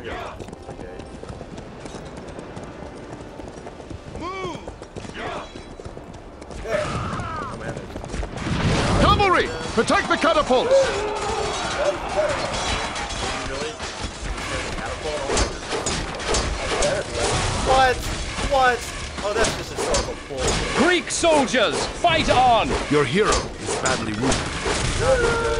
target. Okay. There. Oh man, Cavalry! Protect the catapults! That's better. really catapult. Better be. What? What? Oh, that's just historical bullshit. Greek soldiers, fight on! Your hero is badly wounded.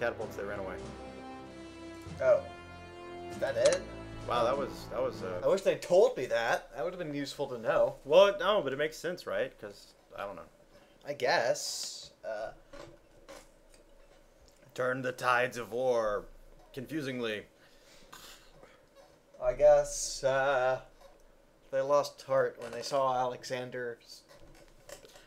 catapults, they ran away. Oh. Is that it? Wow, that was that was. I Uh, wish they told me that. That would have been useful to know. well, no, but it makes sense, right? Because I don't know. I guess. Uh, Turn the tides of war, confusingly. I guess uh, they lost heart when they saw Alexander.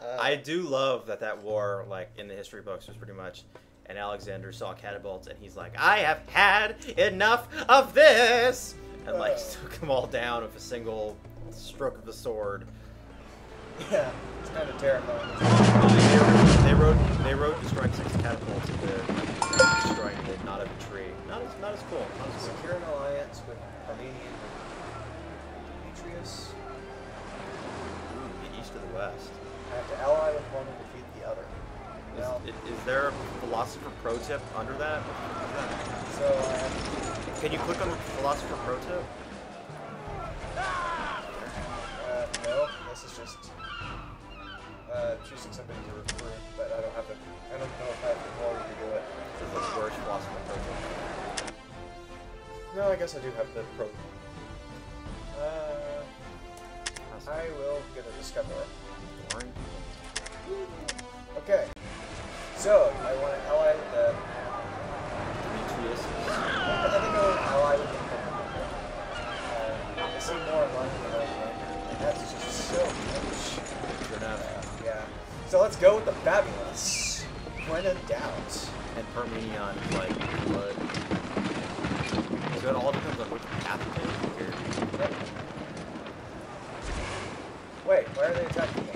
Uh, I do love that that war, like in the history books, was pretty much. And Alexander saw catapults, and he's like, "I have had enough of this," and like Uh. took them all down with a single stroke of the sword. Yeah, it's kind of terrifying. They rode, they rode destroying six catapults into destroying the knot of a tree. Not as, not as cool. Not as cool. Secure an alliance with Parmenion Demetrius. Ooh, the east or the west. I have to ally with one and defeat the other. Is, Well, i- is there a philosopher pro tip under that? so have Can you click on the philosopher pro tip? Uh, no, this is just uh, choosing somebody to recruit, but I don't have the. I don't know if I have the quality to do it. This is the worst philosopher pro tip. No, I guess I do have the pro. Doubt. And Parmenion like blood. So it all depends on which path take here. Wait, why are they attacking me?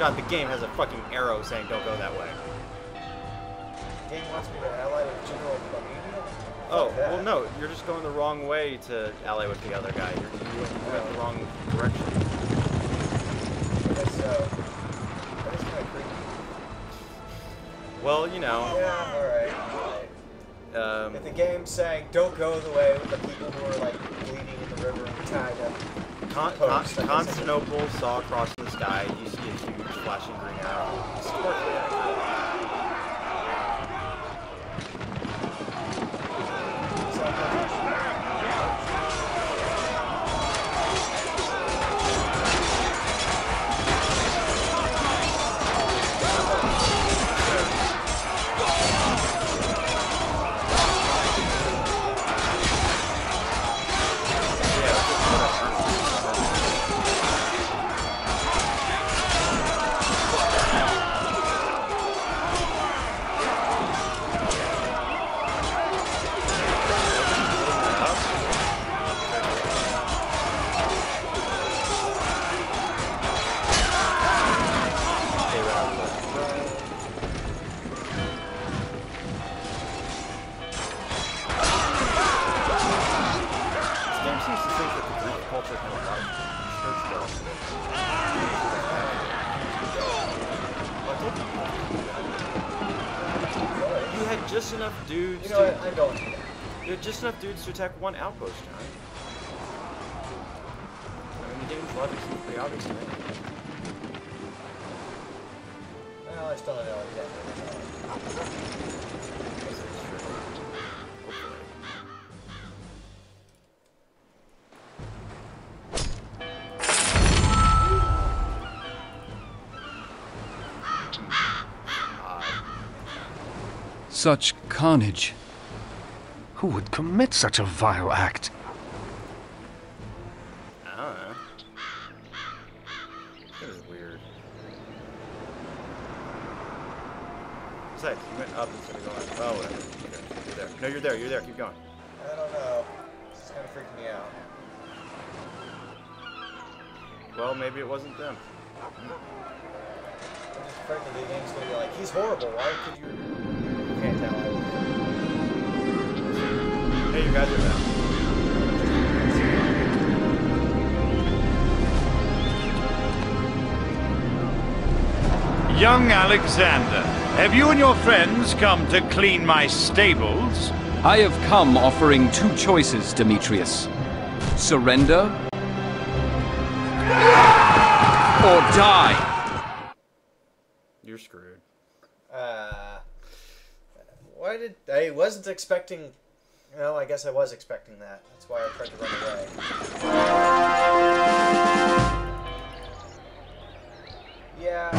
God, the game has a fucking arrow saying don't go that way. Uh, game wants me to ally with General Flaminio? Oh, that. well, no, you're just going the wrong way to ally with the other guy. You're, you, went, you went the wrong direction. I guess so. That is kind of creepy. Well, you know, Yeah, alright. um, If the game's saying don't go the way with the people who are like bleeding in the river and tied up. Con- post, Constantinople saw across the sky. You see a huge flashing green arrow. You had just enough dudes You know what? to I'm going. to you had just enough dudes to attack one outpost, John. I mean, the game's logic seems pretty obvious to me. Well, I still don't know exactly. Such carnage. Who would commit such a vile act? I don't know. That is weird. Besides, you went up instead of going. Oh, whatever. You're there. No, you're there. You're there. Keep going. I don't know. This is kind of freaking me out. Well, maybe it wasn't them. I'm just afraid that the game's gonna be like, he's horrible. Why could you? You can't tell. Hey, you guys are back. Young Alexander, have you and your friends come to clean my stables? I have come offering two choices, Demetrius. Surrender or die. You're screwed. Uh, why did I wasn't expecting? Well, I guess I was expecting that. That's why I tried to run away. Yeah.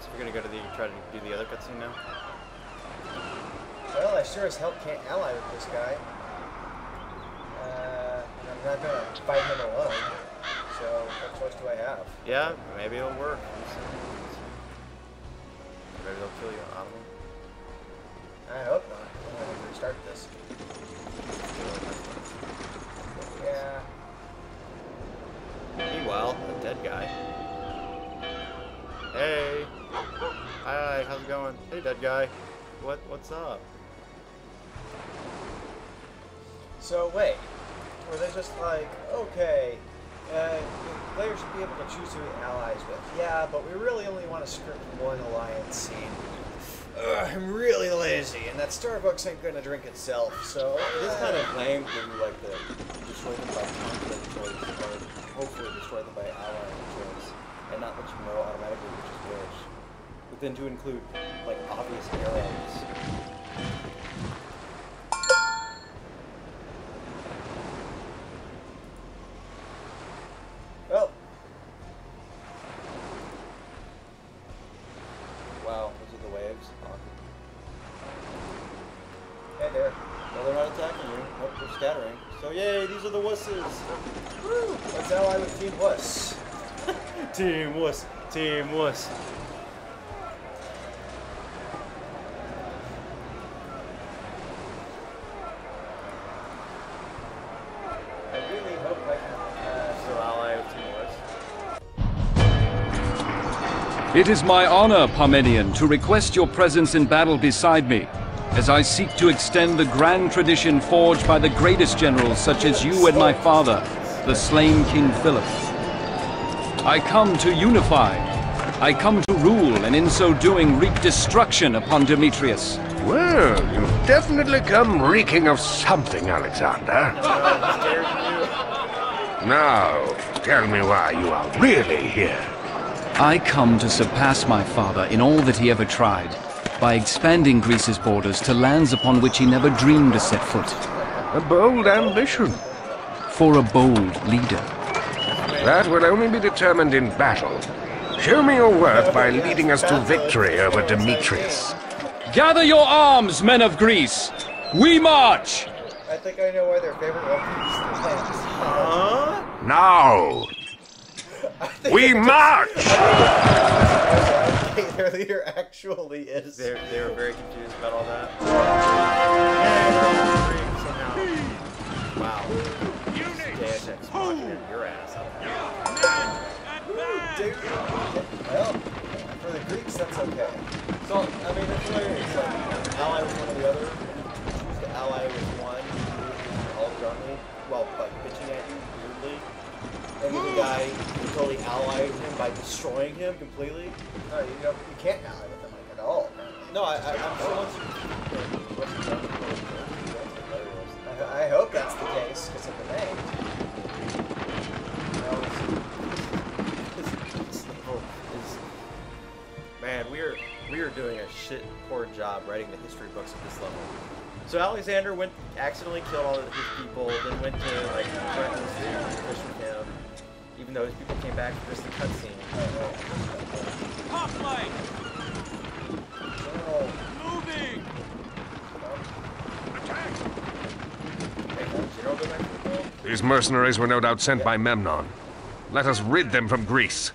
So we're gonna go to the try to do the other cutscene now. Well, I sure as hell can't ally with this guy. Uh, I'm not gonna fight him alone. So what choice do I have? Yeah, maybe it'll work. Maybe they'll kill you of them. I hope not. I'm gonna restart this. Yeah. Meanwhile, a dead guy. Hey. Hi, how's it going? Hey, dead guy. What? What's up? So wait, were they just like, okay, uh, player should be able to choose who he allies with? Yeah, but we really only want to script one alliance scene. Ugh, I'm really lazy, and that Starbucks ain't gonna drink itself. So It is uh, kind of lame to do like the destroy them by conflict choice, or hopefully destroy them by ally choice, and not let you know automatically which is which. But then to include like obvious arrows. Well, Wow, those are the waves. Hey there. No, they're not attacking you. Nope, they're scattering. So yay, these are the wusses. Woo! Let's ally with Team Wuss. Team wuss. Team wuss. It is my honor, Parmenion, to request your presence in battle beside me, as I seek to extend the grand tradition forged by the greatest generals such as you and my father, the slain King Philip. I come to unify. I come to rule, and in so doing wreak destruction upon Demetrius. Well, you've definitely come reeking of something, Alexander. Now, tell me why you are really here. I come to surpass my father in all that he ever tried, by expanding Greece's borders to lands upon which he never dreamed to set foot. A bold ambition. For a bold leader. That will only be determined in battle. Show me your worth by leading us to victory over Demetrius. Gather your arms, men of Greece! We march! I think I know why their favorite one is the plants. Huh? Now, I think we they're march! just- Their leader actually is. They they were very confused about all that. Yeah, they're all agreeing somehow. Wow. Deus Ex Machina your ass up. Dude. Well, for the Greeks, that's okay. So, I mean, it's hilarious. Like, ally with one or the other. You choose to ally with one, all drunkenly, well, like bitching at you weirdly. And then the guy, you totally ally with him by destroying him completely. No, you don't. You can't ally with them like at all. apparently. No, I, I, I'm sure once you. Once you done with World War II, that's what that was. I, I hope that's the case because of the name. This level is- Man, we're we are doing a shit poor job writing the history books at this level. So Alexander went accidentally killed all of his people, then went to like even though his people came back for just the cutscene. Hoplite! General, Moving! Hey, General, go back to the world? These mercenaries were no doubt sent by Memnon. Let us rid them from Greece.